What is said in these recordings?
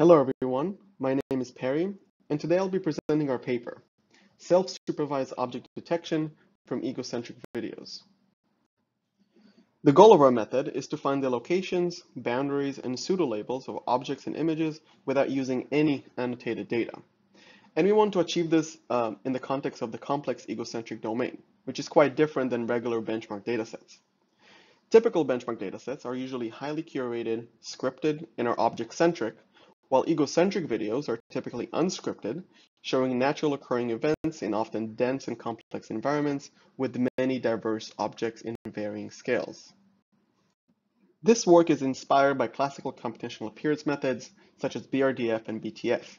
Hello everyone, my name is Peri, and today I'll be presenting our paper, Self-Supervised Object Detection from Egocentric Videos. The goal of our method is to find the locations, boundaries, and pseudo-labels of objects and images without using any annotated data. And we want to achieve this um, in the context of the complex egocentric domain, which is quite different than regular benchmark datasets. Typical benchmark datasets are usually highly curated, scripted, and are object-centric, while egocentric videos are typically unscripted, showing natural occurring events in often dense and complex environments with many diverse objects in varying scales. This work is inspired by classical computational appearance methods such as BRDF and BTF.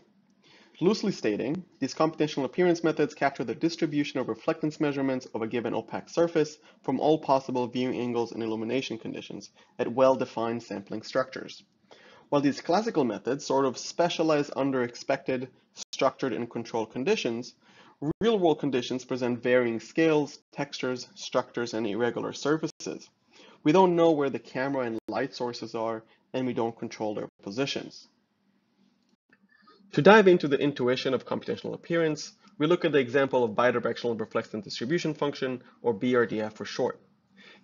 Loosely stating, these computational appearance methods capture the distribution of reflectance measurements of a given opaque surface from all possible viewing angles and illumination conditions at well-defined sampling structures. While these classical methods sort of specialize under expected, structured, and controlled conditions, real-world conditions present varying scales, textures, structures, and irregular surfaces. We don't know where the camera and light sources are, and we don't control their positions. To dive into the intuition of computational appearance, we look at the example of bidirectional reflectance distribution function, or BRDF for short.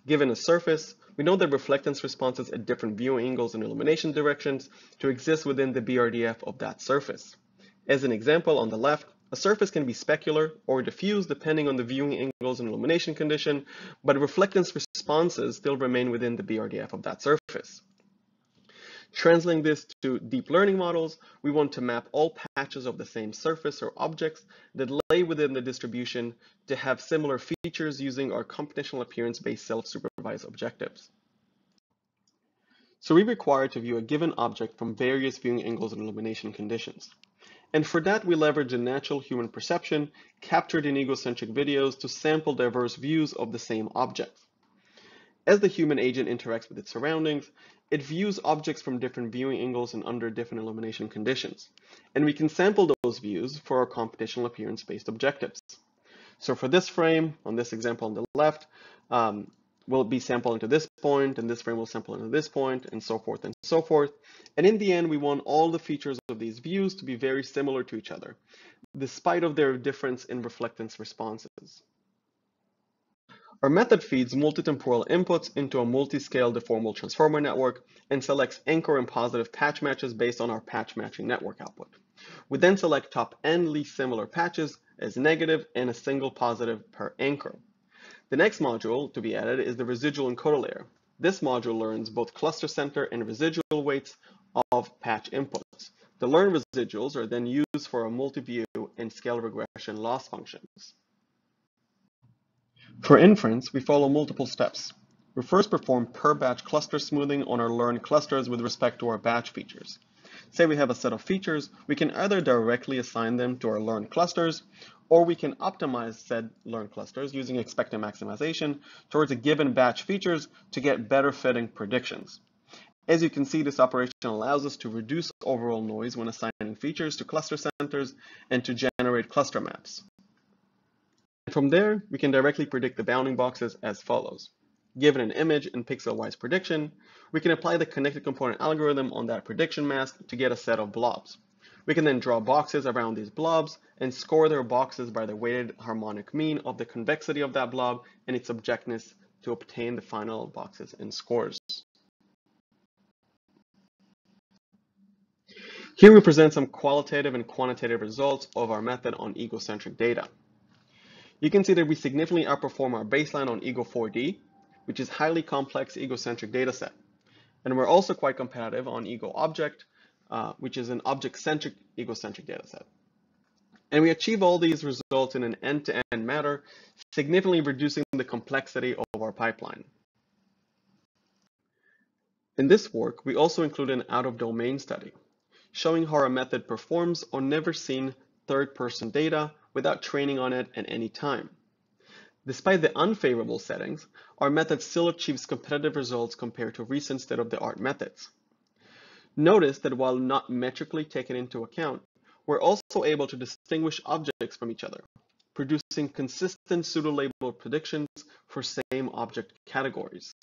Given a surface, we know that reflectance responses at different viewing angles and illumination directions to exist within the BRDF of that surface. As an example, on the left, a surface can be specular or diffuse depending on the viewing angles and illumination condition, but reflectance responses still remain within the BRDF of that surface. Translating this to deep learning models, we want to map all patches of the same surface or objects that lay within the distribution to have similar features using our computational appearance-based self-supervised objectives. So we require to view a given object from various viewing angles and illumination conditions. And for that, we leverage a natural human perception captured in egocentric videos to sample diverse views of the same object. As the human agent interacts with its surroundings, it views objects from different viewing angles and under different illumination conditions. And we can sample those views for our computational appearance-based objectives. So for this frame, on this example on the left, um, will be sampled into this point, and this frame will sample into this point, and so forth and so forth. And in the end, we want all the features of these views to be very similar to each other, despite of their difference in reflectance responses. Our method feeds multitemporal inputs into a multi-scale deformable transformer network and selects anchor and positive patch matches based on our patch matching network output. We then select top n least similar patches as negative and a single positive per anchor. The next module to be added is the residual encoder layer. This module learns both cluster center and residual weights of patch inputs. The learned residuals are then used for a multi-view and scale regression loss functions. For inference, we follow multiple steps. We first perform per batch cluster smoothing on our learned clusters with respect to our batch features. Say we have a set of features, we can either directly assign them to our learned clusters, or we can optimize said learned clusters using expected maximization towards a given batch features to get better fitting predictions. As you can see, this operation allows us to reduce overall noise when assigning features to cluster centers and to generate cluster maps. From there, we can directly predict the bounding boxes as follows. Given an image in pixel-wise prediction, we can apply the connected component algorithm on that prediction mask to get a set of blobs. We can then draw boxes around these blobs and score their boxes by the weighted harmonic mean of the convexity of that blob and its objectness to obtain the final boxes and scores. Here we present some qualitative and quantitative results of our method on egocentric data you can see that we significantly outperform our baseline on Ego4D, which is highly complex egocentric dataset. And we're also quite competitive on Ego Object, uh, which is an object-centric egocentric dataset. And we achieve all these results in an end-to-end -end manner, significantly reducing the complexity of our pipeline. In this work, we also include an out-of-domain study, showing how our method performs on never-seen third-person data without training on it at any time. Despite the unfavorable settings, our method still achieves competitive results compared to recent state-of-the-art methods. Notice that while not metrically taken into account, we're also able to distinguish objects from each other, producing consistent pseudo-labeled predictions for same object categories.